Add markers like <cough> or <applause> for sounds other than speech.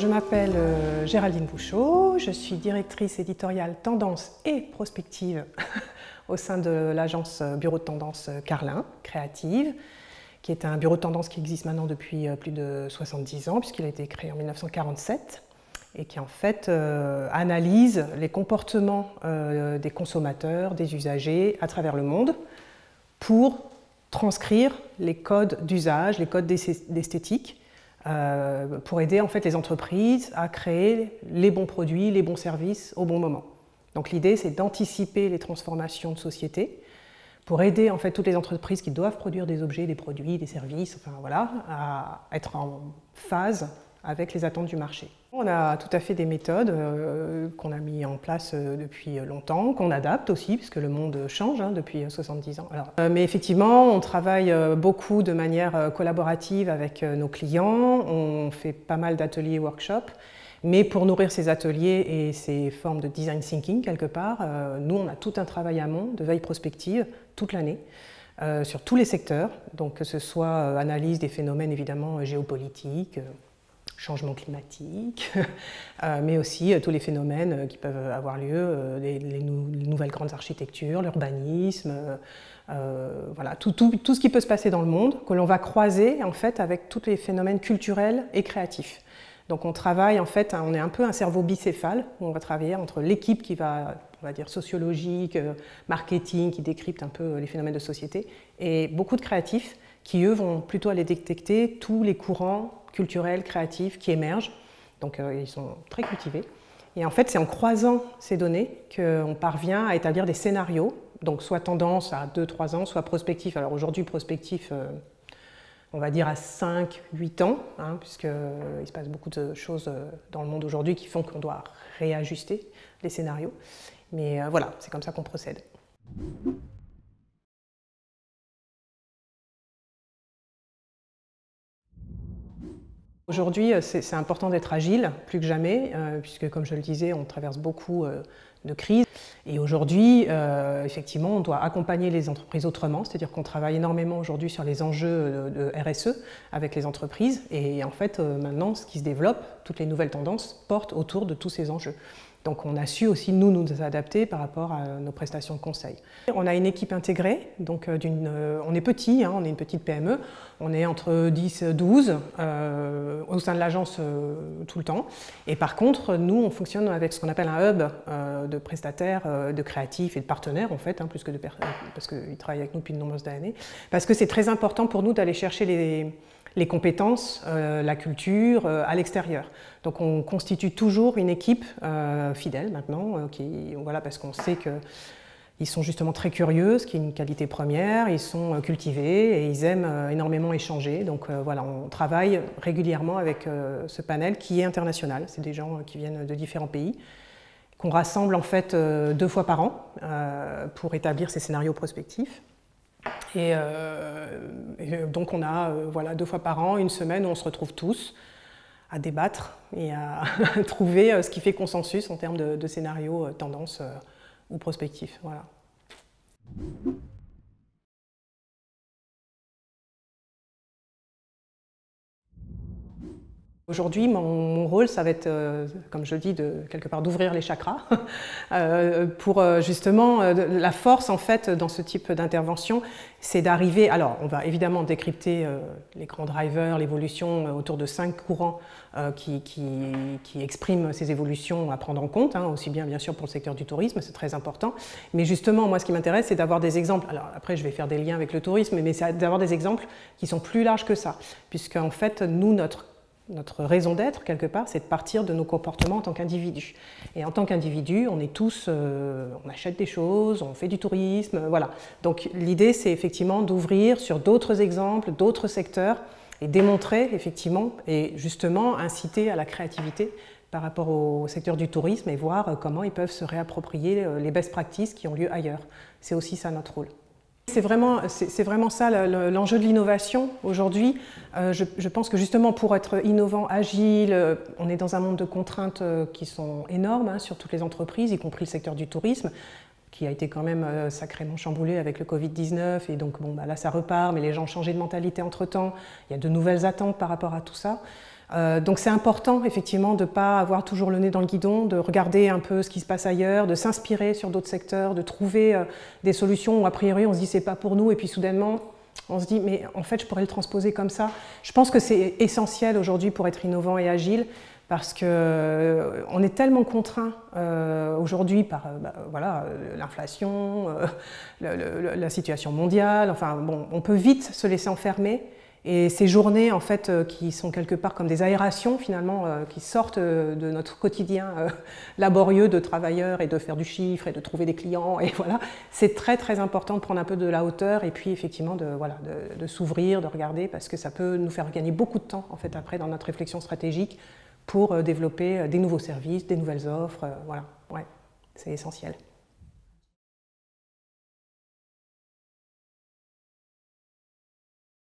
Je m'appelle euh, Géraldine Bouchot, je suis directrice éditoriale tendance et prospective <laughs> au sein de l'agence euh, Bureau de tendance euh, Carlin, créative, qui est un bureau de tendance qui existe maintenant depuis plus de 70 ans, puisqu'il a été créé en 1947 et qui en fait analyse les comportements des consommateurs, des usagers à travers le monde pour transcrire les codes d'usage, les codes d'esthétique euh, pour aider en fait les entreprises à créer les bons produits, les bons services au bon moment. Donc l'idée c'est d'anticiper les transformations de société pour aider en fait toutes les entreprises qui doivent produire des objets, des produits, des services, enfin voilà, à être en phase avec les attentes du marché. On a tout à fait des méthodes euh, qu'on a mis en place euh, depuis longtemps, qu'on adapte aussi, puisque le monde change hein, depuis 70 ans. Euh, mais effectivement, on travaille beaucoup de manière collaborative avec nos clients, on fait pas mal d'ateliers workshops, mais pour nourrir ces ateliers et ces formes de design thinking, quelque part, nous, on a tout un travail amont de veille prospective toute l'année. sur tous les secteurs, donc que ce soit analyse des phénomènes évidemment géopolitiques, changement climatique, <laughs> euh, mais aussi euh, tous les phénomènes euh, qui peuvent avoir lieu, les, nouvelles grandes architectures, l'urbanisme, voilà, tout, tout, ce qui peut se passer dans le monde, que l'on va croiser en fait avec tous les phénomènes culturels et créatifs. Donc on travaille en fait, on est un peu un cerveau bicéphale, où on va travailler entre l'équipe qui va, on va dire sociologique, marketing, qui décrypte un peu les phénomènes de société, et beaucoup de créatifs qui eux vont plutôt aller détecter tous les courants culturels, créatifs qui émergent. Donc euh, ils sont très cultivés. Et en fait, c'est en croisant ces données qu'on parvient à établir des scénarios, donc soit tendance à 2-3 ans, soit prospectif. Alors aujourd'hui, prospectif, euh, on va dire à 5-8 ans, hein, puisqu'il se passe beaucoup de choses euh, dans le monde aujourd'hui qui font qu'on doit réajuster les scénarios. Mais voilà, c'est comme ça qu'on procède. Aujourd'hui, euh, c'est important d'être agile, plus que jamais, euh, puisque comme je le disais, on traverse beaucoup euh, de crises. Et aujourd'hui, effectivement, on doit accompagner les entreprises autrement, c'est-à-dire qu'on travaille énormément aujourd'hui sur les enjeux de, RSE avec les entreprises. Et en fait, maintenant, ce qui se développe, toutes les nouvelles tendances portent autour de tous ces enjeux. Donc on a su aussi nous nous adapter par rapport à nos prestations de conseil. On a une équipe intégrée, donc euh, euh, on est petit, hein, on est une petite PME, on est entre 10 et 12 au sein de l'agence euh, tout le temps. Et par contre, nous on fonctionne avec ce qu'on appelle un hub de prestataires, de créatifs et de partenaires en fait, hein, plus que de parce qu'ils travaillent avec nous depuis de nombreuses années, parce que c'est très important pour nous d'aller chercher les les compétences, euh, la culture euh, à l'extérieur. Donc on constitue toujours une équipe euh, fidèle maintenant, qui, voilà, parce qu'on sait qu'ils sont justement très curieux, ce qui est une qualité première, ils sont cultivés et ils aiment énormément échanger. Donc voilà, on travaille régulièrement avec ce panel qui est international. C'est des gens qui viennent de différents pays, qu'on rassemble en fait deux fois par an pour établir ces scénarios prospectifs. Euh, et, donc on a euh, voilà, deux fois par an, une semaine où on se retrouve tous à débattre et à <laughs> trouver euh, ce qui fait consensus en termes de, de scénarios, tendances ou prospectifs. Voilà. Aujourd'hui, mon, rôle, ça va être, euh, comme je dis, quelque part d'ouvrir les chakras <laughs> euh, pour euh, justement la force en fait dans ce type d'intervention, c'est d'arriver. Alors, on va évidemment décrypter les grands drivers, l'évolution autour de cinq courants qui, expriment ces évolutions à prendre en compte, hein, aussi bien bien sûr pour le secteur du tourisme, c'est très important. Mais justement, moi, ce qui m'intéresse, c'est d'avoir des exemples. Alors après, je vais faire des liens avec le tourisme, mais c'est d'avoir des exemples qui sont plus larges que ça, puisqu'en fait, nous, notre notre raison d'être, quelque part, c'est de partir de nos comportements en tant qu'individu. Et en tant qu'individu, on est tous, euh, on achète des choses, on fait du tourisme, voilà. Donc l'idée, c'est effectivement d'ouvrir sur d'autres exemples, d'autres secteurs, et démontrer effectivement, et justement inciter à la créativité par rapport au secteur du tourisme et voir comment ils peuvent se réapproprier euh, les best practices qui ont lieu ailleurs. C'est aussi ça notre rôle. C'est vraiment, ça l'enjeu de l'innovation aujourd'hui. Euh, je, pense que justement pour être innovant, agile, euh, on est dans un monde de contraintes euh, qui sont énormes hein, sur toutes les entreprises, y compris le secteur du tourisme qui a été quand même sacrément chamboulé avec le Covid-19 et donc bon, bah, là ça repart, mais les gens ont changé de mentalité entre-temps, il y a de nouvelles attentes par rapport à tout ça. Donc c'est important effectivement de ne pas avoir toujours le nez dans le guidon, de regarder un peu ce qui se passe ailleurs, de s'inspirer sur d'autres secteurs, de trouver des solutions où a priori on se dit c'est pas pour nous et puis soudainement on se dit mais en fait je pourrais le transposer comme ça. Je pense que c'est essentiel aujourd'hui pour être innovant et agile parce qu'on euh, est tellement contraint euh, aujourd'hui par euh, bah, voilà l'inflation, la situation mondiale. Enfin bon, on peut vite se laisser enfermer. Et ces journées, en fait, qui sont quelque part comme des aérations, finalement, qui sortent de notre quotidien <laughs> laborieux de travailleurs et de faire du chiffre et de trouver des clients, et voilà, c'est très très important de prendre un peu de la hauteur et puis effectivement de, voilà, de, s'ouvrir, de regarder, parce que ça peut nous faire gagner beaucoup de temps, en fait, après, dans notre réflexion stratégique pour euh, développer euh, des nouveaux services, des nouvelles offres. Euh, voilà, ouais, c'est essentiel.